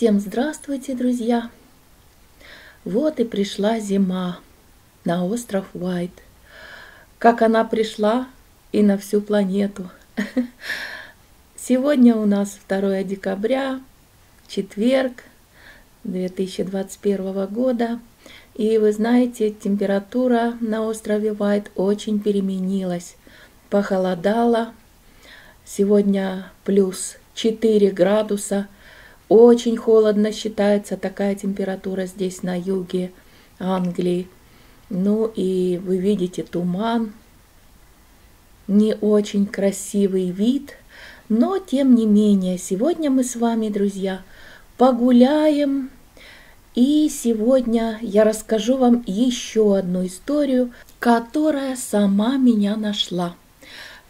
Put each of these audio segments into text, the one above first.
Всем здравствуйте, друзья! Вот и пришла зима на остров Уайт. Как она пришла и на всю планету. Сегодня у нас 2 декабря, четверг 2021 года. И вы знаете, температура на острове Уайт очень переменилась. Похолодало. Сегодня плюс 4 градуса – очень холодно считается такая температура здесь на юге Англии. Ну и вы видите туман, не очень красивый вид, но тем не менее, сегодня мы с вами, друзья, погуляем. И сегодня я расскажу вам еще одну историю, которая сама меня нашла.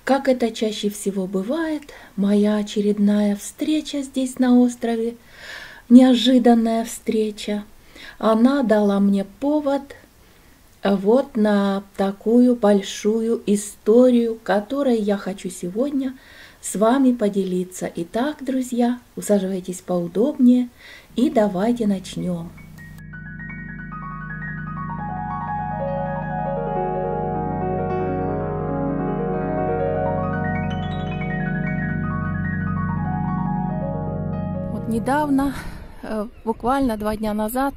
Как это чаще всего бывает, моя очередная встреча здесь на острове, неожиданная встреча, она дала мне повод вот на такую большую историю, которой я хочу сегодня с вами поделиться. Итак, друзья, усаживайтесь поудобнее и давайте начнем. Недавно, э, буквально два дня назад,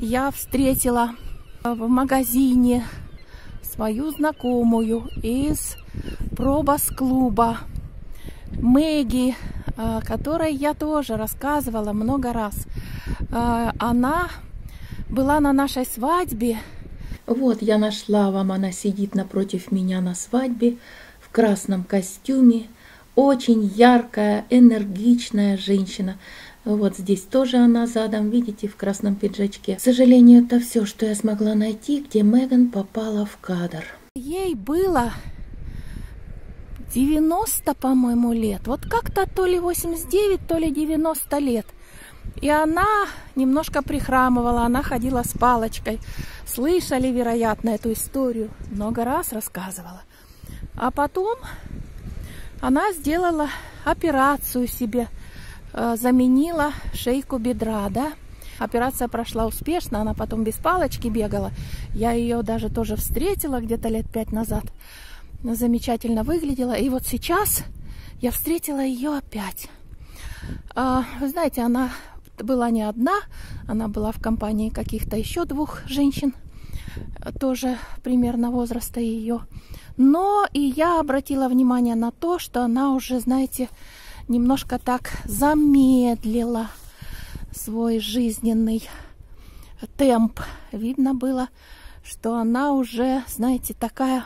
я встретила в магазине свою знакомую из пробас-клуба Мэгги, э, которой я тоже рассказывала много раз. Э, она была на нашей свадьбе. Вот я нашла вам, она сидит напротив меня на свадьбе в красном костюме. Очень яркая, энергичная женщина. Вот здесь тоже она задом, видите, в красном пиджачке. К сожалению, это все, что я смогла найти, где Меган попала в кадр. Ей было 90, по-моему, лет. Вот как-то то ли 89, то ли 90 лет. И она немножко прихрамывала, она ходила с палочкой. Слышали, вероятно, эту историю. Много раз рассказывала. А потом она сделала операцию себе – заменила шейку бедра, да. Операция прошла успешно, она потом без палочки бегала. Я ее даже тоже встретила где-то лет пять назад. Замечательно выглядела. И вот сейчас я встретила ее опять. А, вы знаете, она была не одна, она была в компании каких-то еще двух женщин, тоже примерно возраста ее. Но и я обратила внимание на то, что она уже, знаете, немножко так замедлила свой жизненный темп. Видно было, что она уже, знаете, такая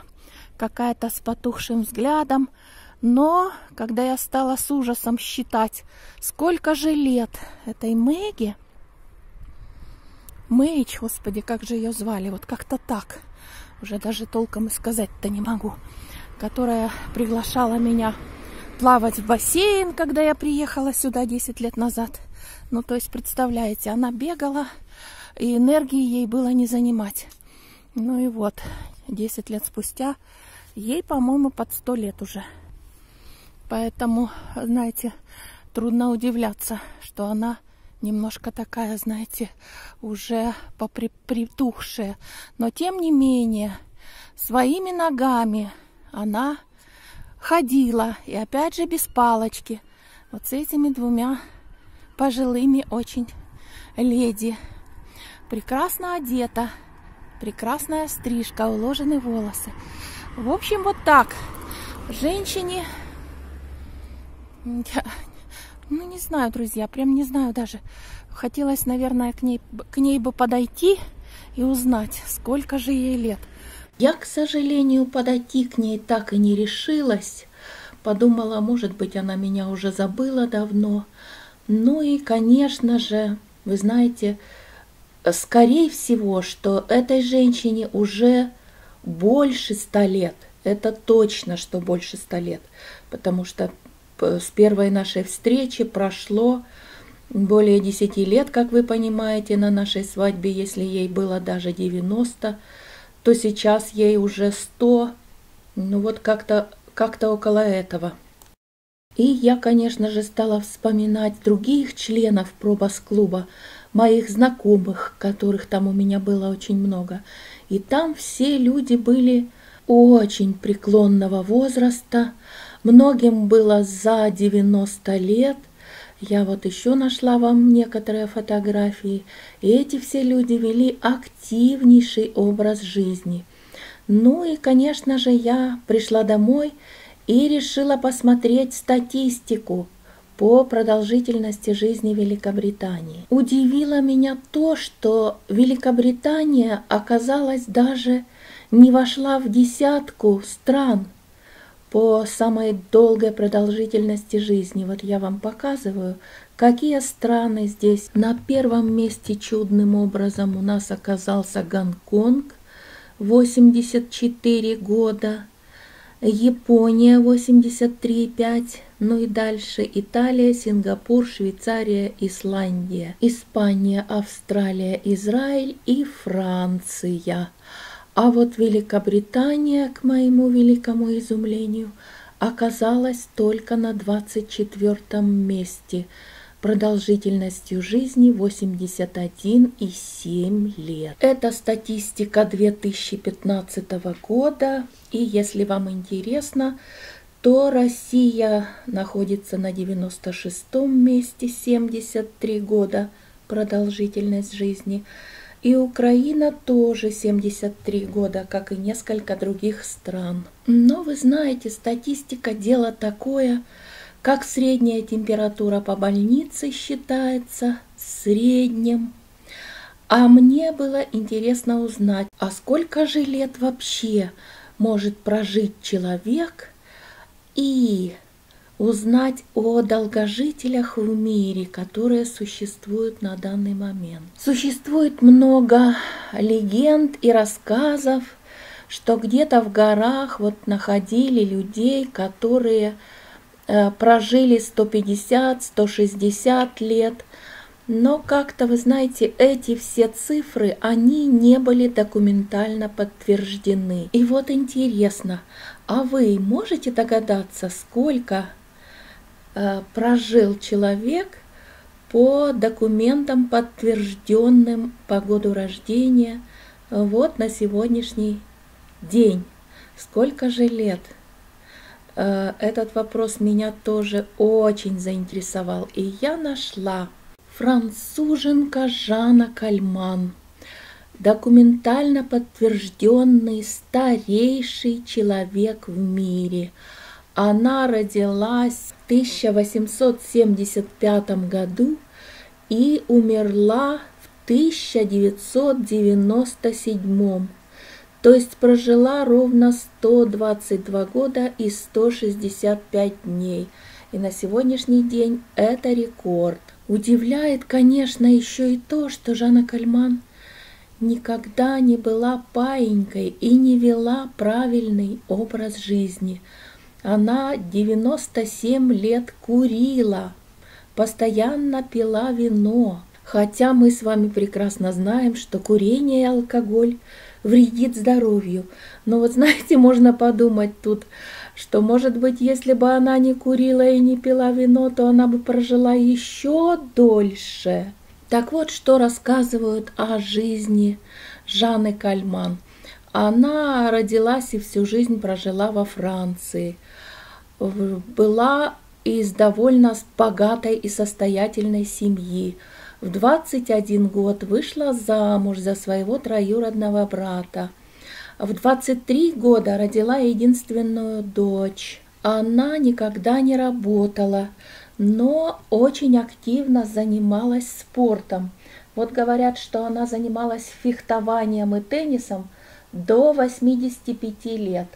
какая-то с потухшим взглядом. Но когда я стала с ужасом считать, сколько же лет этой Мэгги, Мэйч, господи, как же ее звали, вот как-то так, уже даже толком и сказать-то не могу, которая приглашала меня плавать в бассейн, когда я приехала сюда 10 лет назад. Ну, то есть, представляете, она бегала, и энергии ей было не занимать. Ну и вот, 10 лет спустя, ей, по-моему, под 100 лет уже. Поэтому, знаете, трудно удивляться, что она немножко такая, знаете, уже попритухшая. Но, тем не менее, своими ногами она ходила, и опять же без палочки, вот с этими двумя пожилыми очень леди. Прекрасно одета, прекрасная стрижка, уложены волосы. В общем, вот так. Женщине, я, ну не знаю, друзья, прям не знаю даже. Хотелось, наверное, к ней, к ней бы подойти и узнать, сколько же ей лет. Я, к сожалению, подойти к ней так и не решилась. Подумала, может быть, она меня уже забыла давно. Ну и, конечно же, вы знаете, скорее всего, что этой женщине уже больше ста лет. Это точно, что больше ста лет. Потому что с первой нашей встречи прошло более десяти лет, как вы понимаете, на нашей свадьбе, если ей было даже 90 то сейчас ей уже сто, ну вот как-то как, -то, около этого. И я, конечно же, стала вспоминать других членов пробас-клуба, моих знакомых, которых там у меня было очень много. И там все люди были очень преклонного возраста, многим было за 90 лет. Я вот еще нашла вам некоторые фотографии. И эти все люди вели активнейший образ жизни. Ну и, конечно же, я пришла домой и решила посмотреть статистику по продолжительности жизни Великобритании. Удивило меня то, что Великобритания оказалась даже не вошла в десятку стран по самой долгой продолжительности жизни. Вот я вам показываю, какие страны здесь. На первом месте чудным образом у нас оказался Гонконг, 84 года, Япония 83,5, ну и дальше Италия, Сингапур, Швейцария, Исландия, Испания, Австралия, Израиль и Франция. А вот Великобритания, к моему великому изумлению, оказалась только на 24 месте, продолжительностью жизни 81,7 лет. Это статистика 2015 года, и если вам интересно, то Россия находится на 96 месте, 73 года продолжительность жизни – и Украина тоже 73 года, как и несколько других стран. Но вы знаете, статистика дело такое, как средняя температура по больнице считается средним. А мне было интересно узнать, а сколько же лет вообще может прожить человек и узнать о долгожителях в мире, которые существуют на данный момент. Существует много легенд и рассказов, что где-то в горах вот находили людей, которые э, прожили 150-160 лет, но как-то, вы знаете, эти все цифры, они не были документально подтверждены. И вот интересно, а вы можете догадаться, сколько прожил человек по документам, подтвержденным по году рождения, вот на сегодняшний день. Сколько же лет? Э, этот вопрос меня тоже очень заинтересовал, и я нашла француженка Жана Кальман, документально подтвержденный старейший человек в мире. Она родилась 1875 году и умерла в 1997, то есть прожила ровно 122 года и 165 дней. И на сегодняшний день это рекорд. Удивляет, конечно, еще и то, что Жанна Кальман никогда не была паинькой и не вела правильный образ жизни – она 97 лет курила, постоянно пила вино, хотя мы с вами прекрасно знаем, что курение и алкоголь вредит здоровью. Но вот знаете, можно подумать тут, что, может быть, если бы она не курила и не пила вино, то она бы прожила еще дольше. Так вот, что рассказывают о жизни Жанны Кальман. Она родилась и всю жизнь прожила во Франции – была из довольно богатой и состоятельной семьи. В 21 год вышла замуж за своего троюродного брата. В 23 года родила единственную дочь. Она никогда не работала, но очень активно занималась спортом. Вот говорят, что она занималась фехтованием и теннисом до 85 лет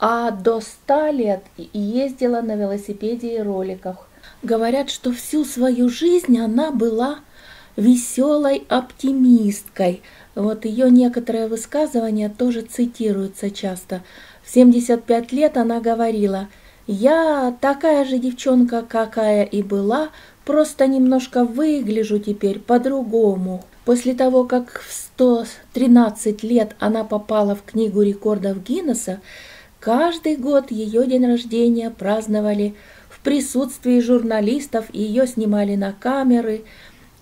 а до ста лет ездила на велосипеде и роликах. Говорят, что всю свою жизнь она была веселой оптимисткой. Вот ее некоторые высказывания тоже цитируются часто. В 75 лет она говорила, «Я такая же девчонка, какая и была, просто немножко выгляжу теперь по-другому». После того, как в 113 лет она попала в книгу рекордов Гиннесса, Каждый год ее день рождения праздновали в присутствии журналистов, ее снимали на камеры,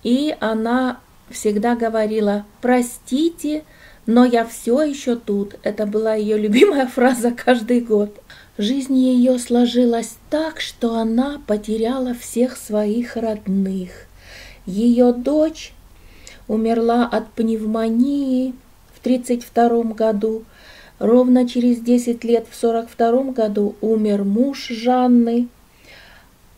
и она всегда говорила «Простите, но я все еще тут». Это была ее любимая фраза каждый год. Жизнь ее сложилась так, что она потеряла всех своих родных. Ее дочь умерла от пневмонии в 1932 году. Ровно через 10 лет, в 1942 году, умер муж Жанны.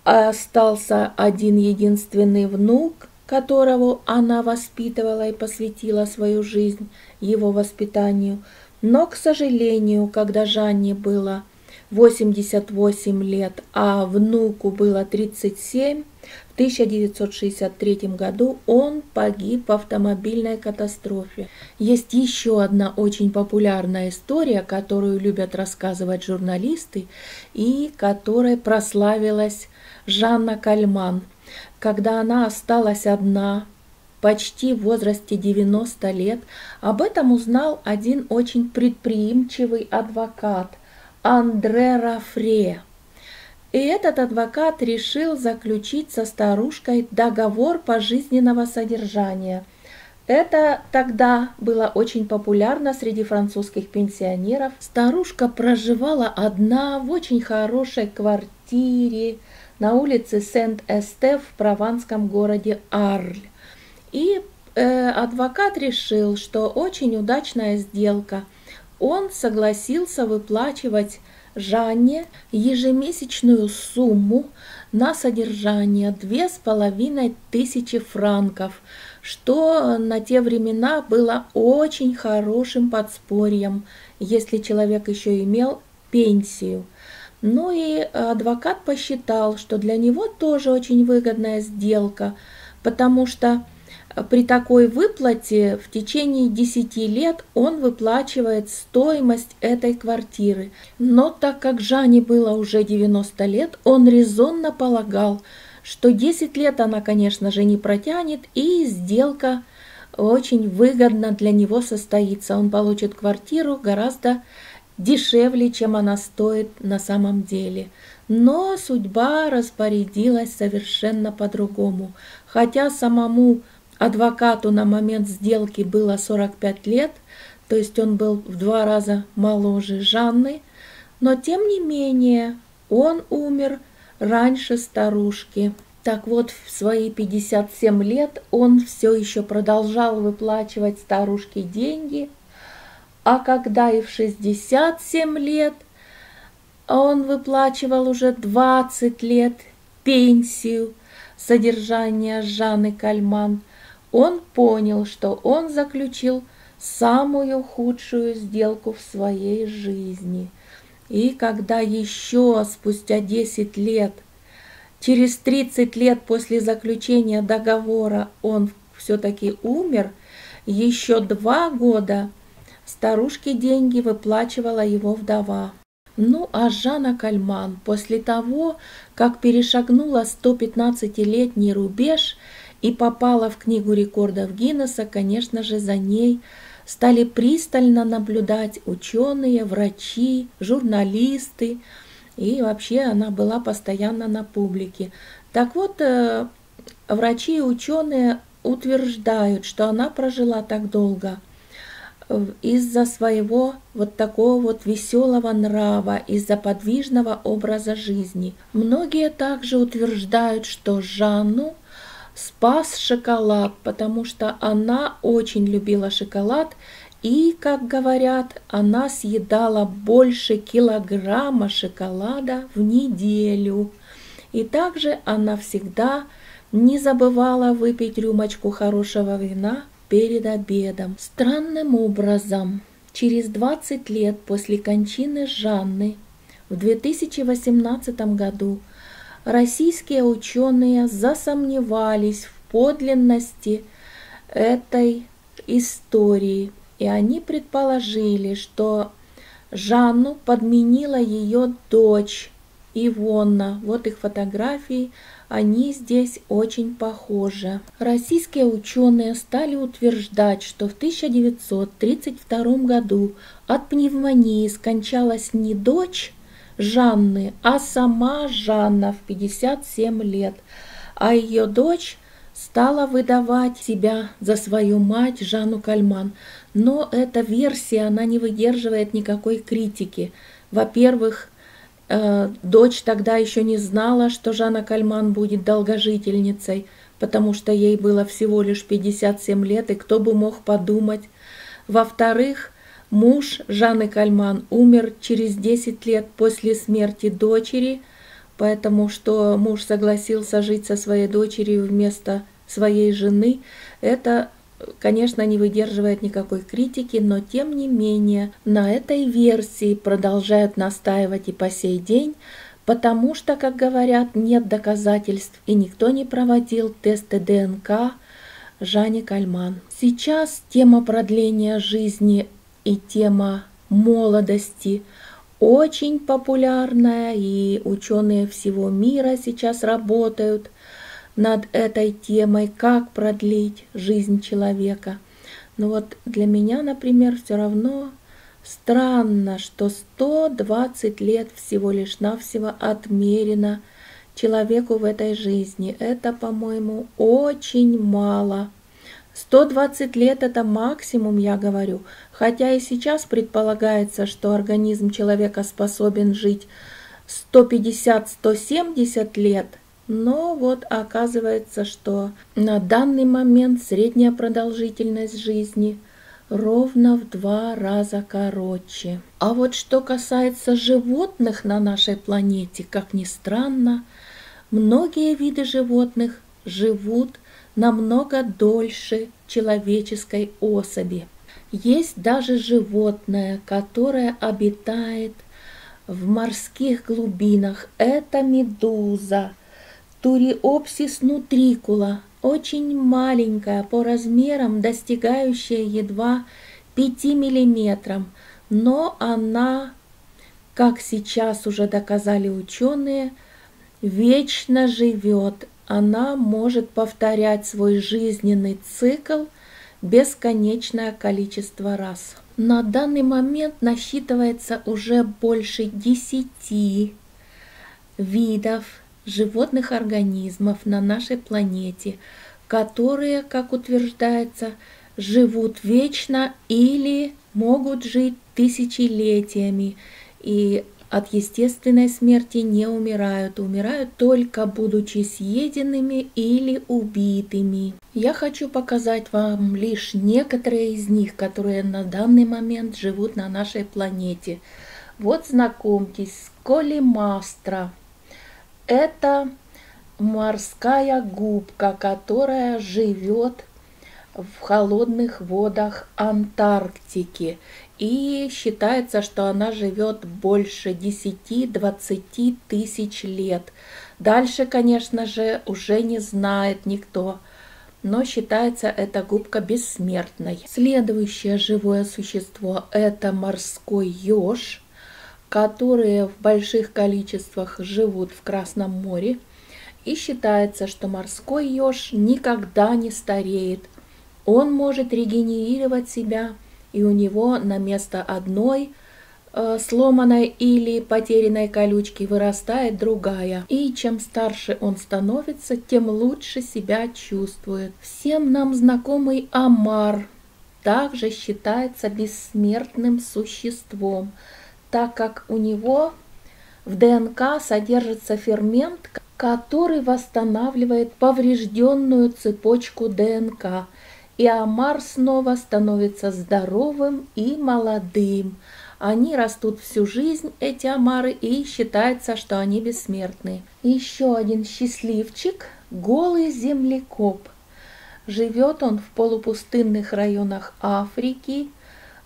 Остался один единственный внук, которого она воспитывала и посвятила свою жизнь его воспитанию. Но, к сожалению, когда Жанне было 88 лет, а внуку было 37, в 1963 году он погиб в автомобильной катастрофе. Есть еще одна очень популярная история, которую любят рассказывать журналисты и которой прославилась Жанна Кальман. Когда она осталась одна, почти в возрасте 90 лет, об этом узнал один очень предприимчивый адвокат Андре Рафре. И этот адвокат решил заключить со старушкой договор пожизненного содержания. Это тогда было очень популярно среди французских пенсионеров. Старушка проживала одна в очень хорошей квартире на улице Сент-Эстеф в прованском городе Арль. И э, адвокат решил, что очень удачная сделка – он согласился выплачивать Жанне ежемесячную сумму на содержание две с половиной тысячи франков, что на те времена было очень хорошим подспорьем, если человек еще имел пенсию. Ну и адвокат посчитал, что для него тоже очень выгодная сделка, потому что при такой выплате в течение 10 лет он выплачивает стоимость этой квартиры. Но так как Жанне было уже 90 лет, он резонно полагал, что 10 лет она, конечно же, не протянет, и сделка очень выгодно для него состоится. Он получит квартиру гораздо дешевле, чем она стоит на самом деле. Но судьба распорядилась совершенно по-другому. Хотя самому Адвокату на момент сделки было 45 лет, то есть он был в два раза моложе Жанны, но тем не менее он умер раньше старушки. Так вот, в свои 57 лет он все еще продолжал выплачивать старушке деньги, а когда и в 67 лет он выплачивал уже 20 лет пенсию содержания Жанны Кальман – он понял, что он заключил самую худшую сделку в своей жизни. И когда еще спустя 10 лет, через 30 лет после заключения договора он все-таки умер, еще два года старушке деньги выплачивала его вдова. Ну а Жанна Кальман после того, как перешагнула 115-летний рубеж и попала в книгу рекордов Гиннесса, конечно же, за ней стали пристально наблюдать ученые, врачи, журналисты, и вообще она была постоянно на публике. Так вот, э, врачи и ученые утверждают, что она прожила так долго э, из-за своего вот такого вот веселого нрава, из-за подвижного образа жизни. Многие также утверждают, что Жанну спас шоколад, потому что она очень любила шоколад, и, как говорят, она съедала больше килограмма шоколада в неделю. И также она всегда не забывала выпить рюмочку хорошего вина перед обедом. Странным образом, через 20 лет после кончины Жанны в 2018 году российские ученые засомневались в подлинности этой истории, и они предположили, что Жанну подменила ее дочь Ивонна. Вот их фотографии, они здесь очень похожи. Российские ученые стали утверждать, что в 1932 году от пневмонии скончалась не дочь Жанны, а сама Жанна в 57 лет, а ее дочь стала выдавать себя за свою мать Жанну Кальман. Но эта версия, она не выдерживает никакой критики. Во-первых, э, дочь тогда еще не знала, что Жанна Кальман будет долгожительницей, потому что ей было всего лишь 57 лет, и кто бы мог подумать. Во-вторых, муж Жанны Кальман умер через 10 лет после смерти дочери, поэтому что муж согласился жить со своей дочерью вместо своей жены, это конечно, не выдерживает никакой критики, но тем не менее на этой версии продолжают настаивать и по сей день, потому что, как говорят, нет доказательств и никто не проводил тесты ДНК Жани Кальман. Сейчас тема продления жизни и тема молодости очень популярная, и ученые всего мира сейчас работают – над этой темой, как продлить жизнь человека. Но вот для меня, например, все равно странно, что 120 лет всего лишь навсего отмерено человеку в этой жизни. Это, по-моему, очень мало. 120 лет это максимум, я говорю. Хотя и сейчас предполагается, что организм человека способен жить 150-170 лет – но вот оказывается, что на данный момент средняя продолжительность жизни ровно в два раза короче. А вот что касается животных на нашей планете, как ни странно, многие виды животных живут намного дольше человеческой особи. Есть даже животное, которое обитает в морских глубинах. Это медуза. Туриопсис нутрикула, очень маленькая по размерам, достигающая едва 5 мм, но она, как сейчас уже доказали ученые, вечно живет. Она может повторять свой жизненный цикл бесконечное количество раз. На данный момент насчитывается уже больше 10 видов животных организмов на нашей планете, которые, как утверждается, живут вечно или могут жить тысячелетиями и от естественной смерти не умирают, умирают только будучи съеденными или убитыми. Я хочу показать вам лишь некоторые из них, которые на данный момент живут на нашей планете. Вот знакомьтесь, колимастра, это морская губка, которая живет в холодных водах Антарктики. И считается, что она живет больше 10-20 тысяч лет. Дальше, конечно же, уже не знает никто, но считается эта губка бессмертной. Следующее живое существо – это морской еж которые в больших количествах живут в Красном море, и считается, что морской еж никогда не стареет. Он может регенерировать себя, и у него на место одной э, сломанной или потерянной колючки вырастает другая. И чем старше он становится, тем лучше себя чувствует. Всем нам знакомый омар также считается бессмертным существом – так как у него в ДНК содержится фермент, который восстанавливает поврежденную цепочку ДНК, и омар снова становится здоровым и молодым. Они растут всю жизнь, эти омары, и считается, что они бессмертны. Еще один счастливчик – голый землекоп. Живет он в полупустынных районах Африки –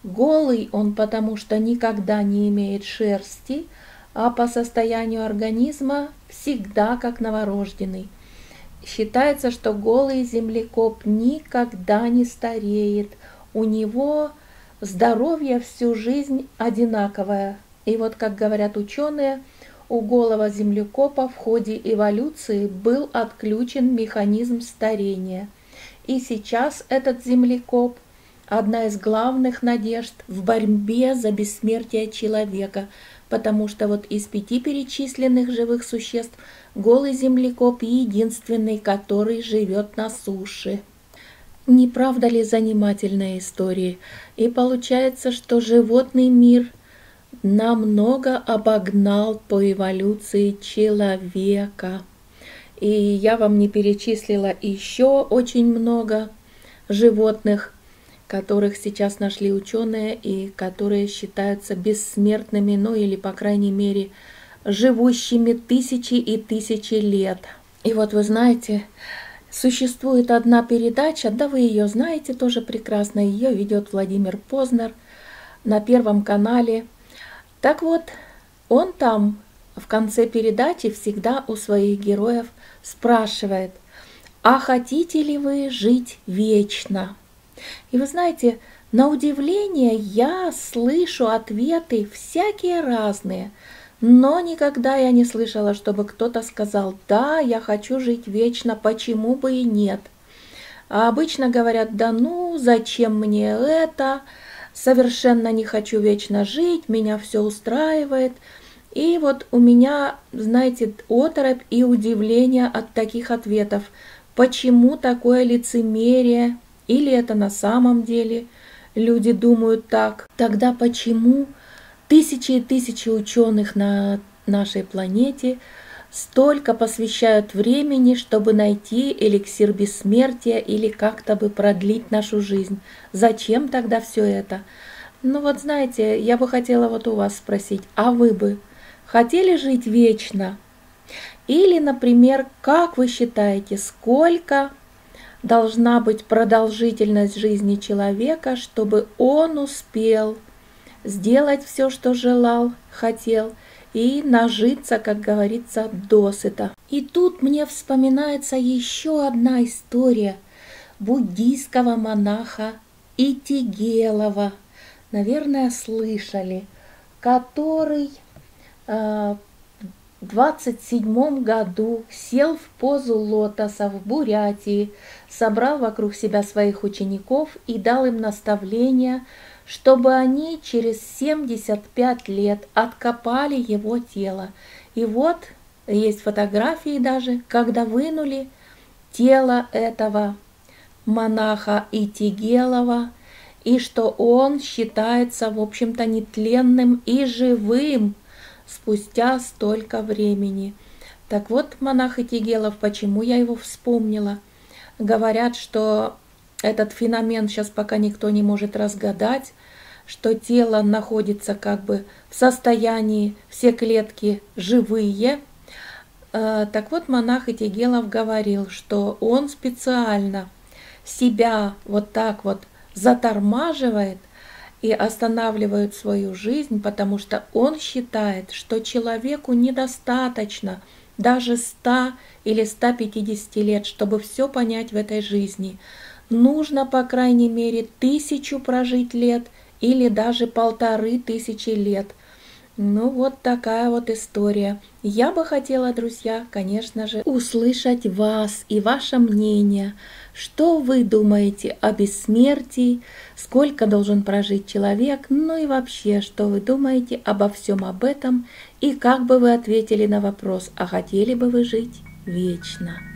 Голый он потому что никогда не имеет шерсти, а по состоянию организма всегда как новорожденный. Считается, что голый землекоп никогда не стареет. У него здоровье всю жизнь одинаковое. И вот, как говорят ученые, у голого землекопа в ходе эволюции был отключен механизм старения. И сейчас этот землекоп одна из главных надежд в борьбе за бессмертие человека, потому что вот из пяти перечисленных живых существ голый землекоп единственный, который живет на суше. Не правда ли занимательная история? И получается, что животный мир намного обогнал по эволюции человека. И я вам не перечислила еще очень много животных, которых сейчас нашли ученые и которые считаются бессмертными, ну или, по крайней мере, живущими тысячи и тысячи лет. И вот вы знаете, существует одна передача, да вы ее знаете тоже прекрасно, ее ведет Владимир Познер на Первом канале. Так вот, он там в конце передачи всегда у своих героев спрашивает, а хотите ли вы жить вечно? И вы знаете, на удивление я слышу ответы всякие разные, но никогда я не слышала, чтобы кто-то сказал, да, я хочу жить вечно, почему бы и нет. А обычно говорят, да ну, зачем мне это, совершенно не хочу вечно жить, меня все устраивает. И вот у меня, знаете, оторопь и удивление от таких ответов. Почему такое лицемерие или это на самом деле люди думают так? Тогда почему тысячи и тысячи ученых на нашей планете столько посвящают времени, чтобы найти эликсир бессмертия или как-то бы продлить нашу жизнь? Зачем тогда все это? Ну вот знаете, я бы хотела вот у вас спросить, а вы бы хотели жить вечно? Или, например, как вы считаете, сколько должна быть продолжительность жизни человека, чтобы он успел сделать все, что желал, хотел, и нажиться, как говорится, досыта. И тут мне вспоминается еще одна история буддийского монаха Итигелова, наверное, слышали, который э, 27 году сел в позу лотоса в Бурятии, собрал вокруг себя своих учеников и дал им наставления, чтобы они через 75 лет откопали его тело. И вот есть фотографии даже, когда вынули тело этого монаха Итигелова, и что он считается, в общем-то, нетленным и живым, спустя столько времени. Так вот, монах Этигелов, почему я его вспомнила? Говорят, что этот феномен сейчас пока никто не может разгадать, что тело находится как бы в состоянии, все клетки живые. Э, так вот, монах Этигелов говорил, что он специально себя вот так вот затормаживает – и останавливают свою жизнь, потому что он считает, что человеку недостаточно даже 100 или 150 лет, чтобы все понять в этой жизни. Нужно, по крайней мере, тысячу прожить лет или даже полторы тысячи лет – ну вот такая вот история. Я бы хотела, друзья, конечно же, услышать вас и ваше мнение. Что вы думаете о бессмертии, сколько должен прожить человек, ну и вообще, что вы думаете обо всем об этом и как бы вы ответили на вопрос, а хотели бы вы жить вечно?